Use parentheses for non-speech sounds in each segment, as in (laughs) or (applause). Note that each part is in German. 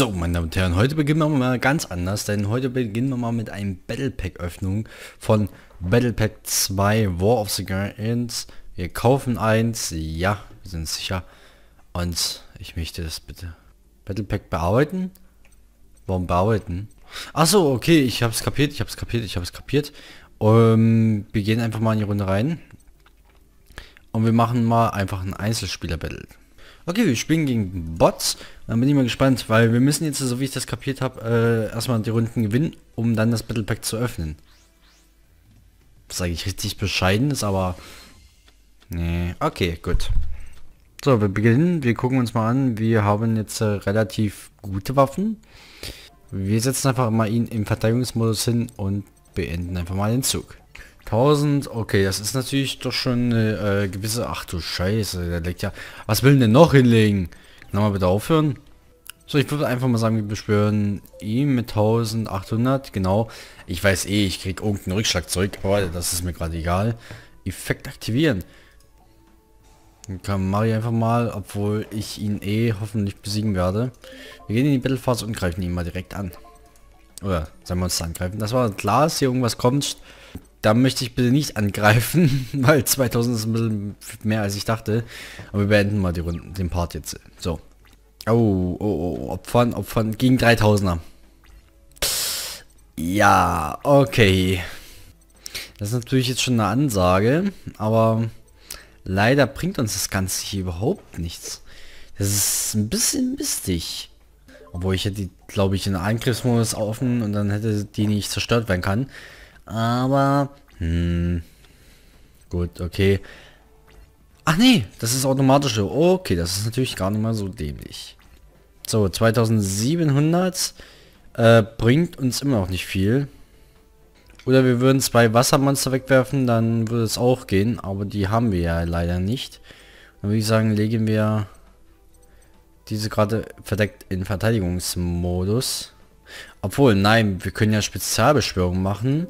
So, meine Damen und Herren, heute beginnen wir mal ganz anders, denn heute beginnen wir mal mit einem Battle Pack Öffnung von Battle Pack 2 War of the Giants. Wir kaufen eins, ja, wir sind sicher. Und ich möchte das bitte. Battle Pack bearbeiten? Warum bearbeiten? Achso, okay, ich hab's kapiert, ich hab's kapiert, ich hab's kapiert. Um, wir gehen einfach mal in die Runde rein. Und wir machen mal einfach ein Einzelspieler-Battle. Okay, wir spielen gegen Bots. Dann bin ich mal gespannt, weil wir müssen jetzt, so wie ich das kapiert habe, äh, erstmal die Runden gewinnen, um dann das Battle Pack zu öffnen. Ist eigentlich richtig bescheiden ist, aber... Nee, okay, gut. So, wir beginnen. Wir gucken uns mal an. Wir haben jetzt äh, relativ gute Waffen. Wir setzen einfach mal ihn im Verteidigungsmodus hin und beenden einfach mal den Zug. 1000, okay, das ist natürlich doch schon eine äh, gewisse... Ach du Scheiße, der legt ja... Was will denn noch hinlegen? Nochmal bitte aufhören. So, ich würde einfach mal sagen, wir beschwören ihn mit 1800, genau. Ich weiß eh, ich krieg irgendein Rückschlagzeug, aber das ist mir gerade egal. Effekt aktivieren. Dann kann Mario einfach mal, obwohl ich ihn eh hoffentlich besiegen werde. Wir gehen in die Battlephase und greifen ihn mal direkt an. Oder wir uns angreifen? Das war klar, dass hier irgendwas kommt. Da möchte ich bitte nicht angreifen, (laughs) weil 2000 ist ein bisschen mehr als ich dachte. Aber wir beenden mal die Runden, den Part jetzt. So. Oh, oh, oh, Opfern, Opfern gegen 3000er. Ja, okay. Das ist natürlich jetzt schon eine Ansage, aber leider bringt uns das Ganze hier überhaupt nichts. Das ist ein bisschen mistig. Obwohl ich hätte die, glaube ich, in Angriffsmodus offen und dann hätte die nicht zerstört werden kann. Aber, hm, gut, okay. Ach nee, das ist automatisch. Okay, das ist natürlich gar nicht mal so dämlich. So, 2700 äh, bringt uns immer noch nicht viel. Oder wir würden zwei Wassermonster wegwerfen, dann würde es auch gehen. Aber die haben wir ja leider nicht. Dann würde ich sagen, legen wir diese gerade verdeckt in Verteidigungsmodus. Obwohl, nein, wir können ja Spezialbeschwörung machen.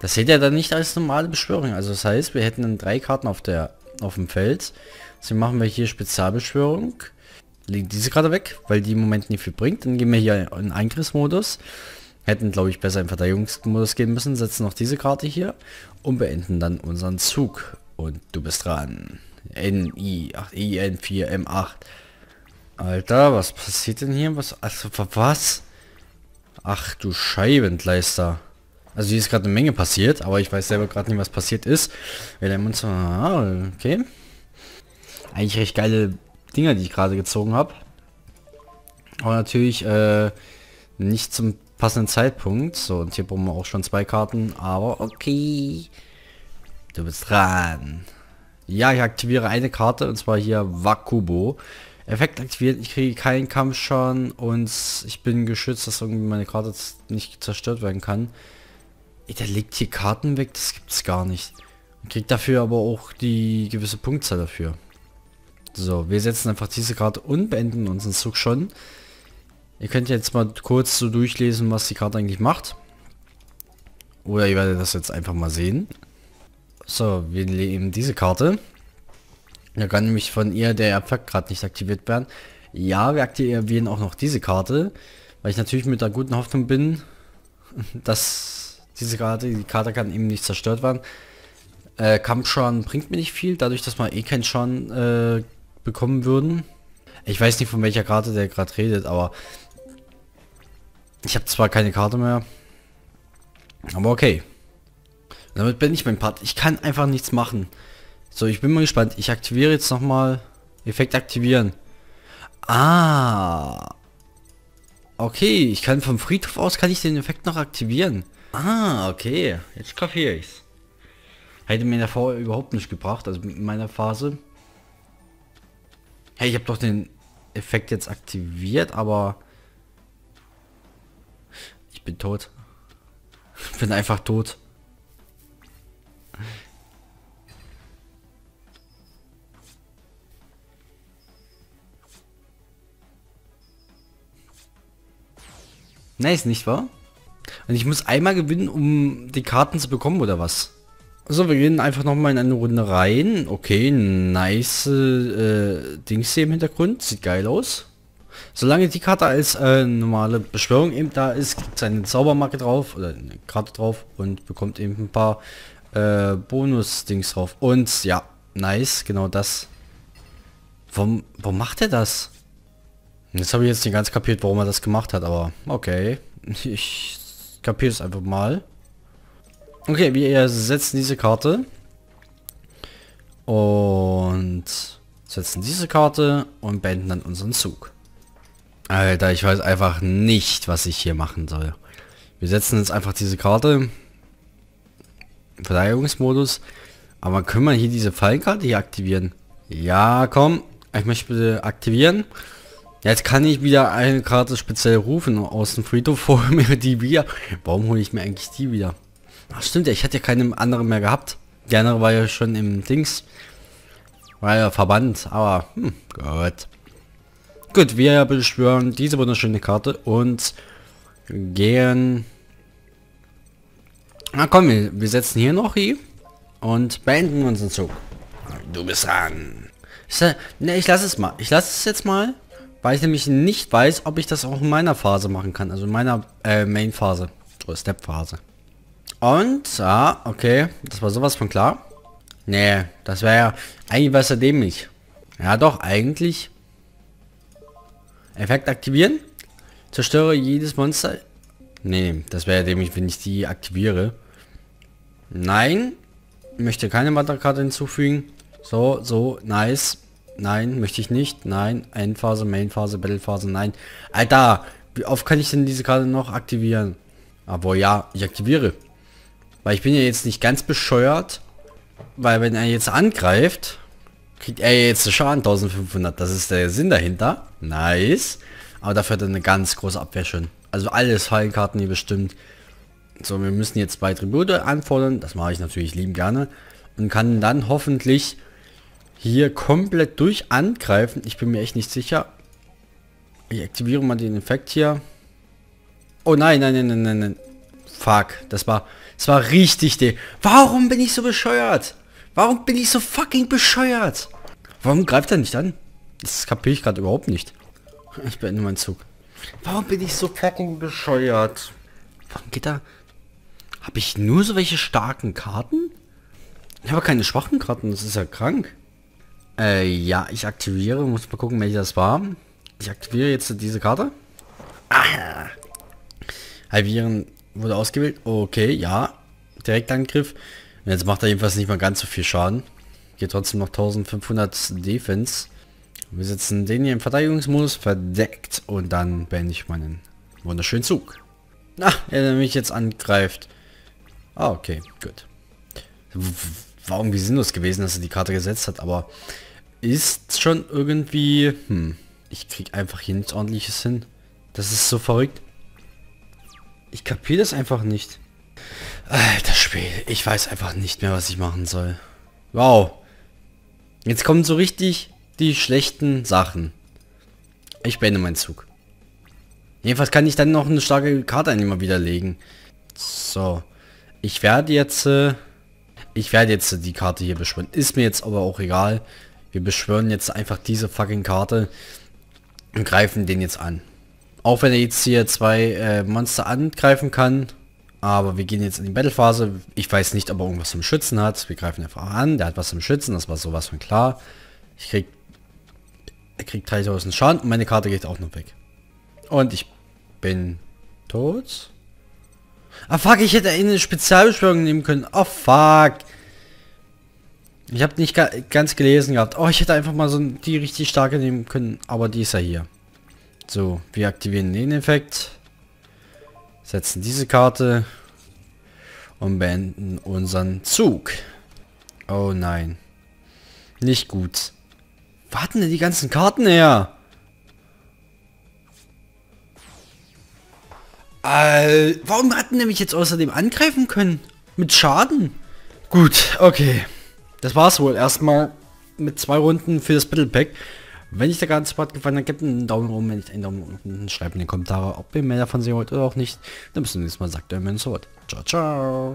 Das seht ihr dann nicht als normale Beschwörung. Also das heißt, wir hätten dann drei Karten auf der auf dem Feld. So machen wir hier Spezialbeschwörung. Legen diese Karte weg, weil die im Moment nicht viel bringt. Dann gehen wir hier in Angriffsmodus. Hätten, glaube ich, besser im Verteidigungsmodus gehen müssen. Setzen noch diese Karte hier und beenden dann unseren Zug. Und du bist dran. NI, 8, IN 4, M8. Alter, was passiert denn hier? Was? Also, was? Ach du Scheibentleister. Also hier ist gerade eine Menge passiert, aber ich weiß selber gerade nicht, was passiert ist. Weil Monster, ah, okay. Eigentlich recht geile Dinger, die ich gerade gezogen habe. Aber natürlich äh, nicht zum passenden Zeitpunkt. So, und hier brauchen wir auch schon zwei Karten, aber okay. Du bist dran. Ja, ich aktiviere eine Karte und zwar hier Wakubo. Effekt aktiviert, ich kriege keinen Kampfschaden und ich bin geschützt, dass irgendwie meine Karte nicht zerstört werden kann. Ey, der legt hier Karten weg, das gibt's gar nicht. Man kriegt dafür aber auch die gewisse Punktzahl dafür. So, wir setzen einfach diese Karte und beenden unseren Zug schon. Ihr könnt jetzt mal kurz so durchlesen, was die Karte eigentlich macht. Oder ihr werdet das jetzt einfach mal sehen. So, wir nehmen diese Karte. Da kann nämlich von ihr der Effekt gerade nicht aktiviert werden. Ja, wir aktivieren auch noch diese Karte. Weil ich natürlich mit der guten Hoffnung bin, (laughs) dass diese Karte, die Karte kann eben nicht zerstört werden. Äh, Kampfschaden bringt mir nicht viel, dadurch, dass wir eh keinen Schaden äh, bekommen würden. Ich weiß nicht, von welcher Karte der gerade redet, aber ich habe zwar keine Karte mehr, aber okay. Damit bin ich mein Part. Ich kann einfach nichts machen. So, ich bin mal gespannt. Ich aktiviere jetzt nochmal Effekt aktivieren. Ah. Okay, ich kann vom Friedhof aus, kann ich den Effekt noch aktivieren. Ah, okay. Jetzt kapiere ich's. Hätte mir davor überhaupt nicht gebracht, also in meiner Phase. Hey, ich habe doch den Effekt jetzt aktiviert, aber... Ich bin tot. Ich (laughs) bin einfach tot. Nice, nicht wahr? Und ich muss einmal gewinnen, um die Karten zu bekommen, oder was? So, wir gehen einfach noch mal in eine Runde rein. Okay, nice äh, Dings hier im Hintergrund. Sieht geil aus. solange die Karte als äh, normale Beschwörung eben da ist, kriegt seine Zaubermarke drauf oder eine Karte drauf und bekommt eben ein paar äh, Bonus-Dings drauf. Und ja, nice, genau das. Warum, warum macht er das? Jetzt habe ich jetzt nicht ganz kapiert, warum er das gemacht hat, aber okay. Ich kapiere es einfach mal. Okay, wir setzen diese Karte. Und setzen diese Karte und beenden dann unseren Zug. Alter, ich weiß einfach nicht, was ich hier machen soll. Wir setzen jetzt einfach diese Karte. Verteidigungsmodus. Aber können wir hier diese Fallenkarte hier aktivieren? Ja, komm. Ich möchte bitte aktivieren. Jetzt kann ich wieder eine Karte speziell rufen aus dem Friedhof vor (laughs) mir die wieder. Warum hole ich mir eigentlich die wieder? Ach stimmt ja, ich hatte ja keine andere mehr gehabt. Die andere war ja schon im Dings. War ja verbannt, aber hm, gut. Gut, wir beschwören diese wunderschöne Karte und gehen... Na komm, wir, wir setzen hier noch hier und beenden unseren Zug. Du bist dran. Ich, ne, ich lasse es mal. Ich lasse es jetzt mal, weil ich nämlich nicht weiß, ob ich das auch in meiner Phase machen kann. Also in meiner äh, Main-Phase. Oder Step-Phase. Und, ja, okay. Das war sowas von klar. Nee, das wäre ja... Eigentlich besser dämlich. Ja doch, eigentlich. Effekt aktivieren. Zerstöre jedes Monster. Nee, das wäre ja dämlich, wenn ich die aktiviere. Nein. Möchte keine Wanderkarte hinzufügen. So, so, nice. Nein, möchte ich nicht. Nein, Endphase, Mainphase, Battlephase, nein. Alter, wie oft kann ich denn diese Karte noch aktivieren? Aber ja, ich aktiviere. Weil ich bin ja jetzt nicht ganz bescheuert. Weil wenn er jetzt angreift, kriegt er jetzt Schaden 1500. Das ist der Sinn dahinter. Nice. Aber dafür hat er eine ganz große Abwehr schon. Also alles Fallkarten hier bestimmt. So, wir müssen jetzt zwei Tribute anfordern. Das mache ich natürlich lieben gerne. Und kann dann hoffentlich hier komplett durch angreifen. Ich bin mir echt nicht sicher. Ich aktiviere mal den Effekt hier. Oh nein, nein, nein, nein, nein, nein. Fuck, das war, das war richtig de. Warum bin ich so bescheuert? Warum bin ich so fucking bescheuert? Warum greift er nicht an? Das kapiere ich gerade überhaupt nicht. Ich beende meinen Zug. Warum bin ich so fucking bescheuert? Warum geht da? Habe ich nur so welche starken Karten? Ich habe keine schwachen Karten, das ist ja krank. Äh, ja, ich aktiviere, muss mal gucken, welche das war. Ich aktiviere jetzt diese Karte. Ah. Halbieren Wurde ausgewählt. Okay, ja. Direktangriff. Jetzt macht er jedenfalls nicht mal ganz so viel Schaden. Geht trotzdem noch 1500 Defense. Wir setzen den hier im Verteidigungsmodus verdeckt und dann beende ich meinen wunderschönen Zug. Ah, er mich jetzt angreift. Ah, okay, gut. War irgendwie sinnlos gewesen, dass er die Karte gesetzt hat, aber ist schon irgendwie... Hm, ich krieg einfach hier nichts ordentliches hin. Das ist so verrückt. Ich kapiere das einfach nicht. Alter Spiel, ich weiß einfach nicht mehr, was ich machen soll. Wow. Jetzt kommen so richtig die schlechten Sachen. Ich beende meinen Zug. Jedenfalls kann ich dann noch eine starke Karte immer widerlegen. So. Ich werde jetzt... Äh, ich werde jetzt die Karte hier beschwören. Ist mir jetzt aber auch egal. Wir beschwören jetzt einfach diese fucking Karte und greifen den jetzt an. Auch wenn er jetzt hier zwei äh, Monster angreifen kann. Aber wir gehen jetzt in die Battlephase. Ich weiß nicht, ob er irgendwas zum Schützen hat. Wir greifen einfach an. Der hat was zum Schützen. Das war sowas von klar. Ich krieg... Er kriegt 3000 Schaden und meine Karte geht auch noch weg. Und ich bin tot. Ah fuck, ich hätte eine Spezialbeschwörung nehmen können. Oh fuck. Ich habe nicht ga ganz gelesen gehabt. Oh, ich hätte einfach mal so die richtig starke nehmen können. Aber die ist ja hier. So, wir aktivieren den Effekt. Setzen diese Karte. Und beenden unseren Zug. Oh nein. Nicht gut. Warten denn die ganzen Karten her? Äh, warum hatten nämlich jetzt außerdem angreifen können? Mit Schaden? Gut, okay. Das war's wohl erstmal mit zwei Runden für das Battle Pack. Wenn euch der ganze Part gefallen hat, gebt einen Daumen hoch, wenn nicht einen Daumen unten, schreibt in die Kommentare, ob ihr mehr davon sehen wollt oder auch nicht. Dann bis zum nächsten Mal, sagt euer Mensch Ciao, ciao.